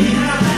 we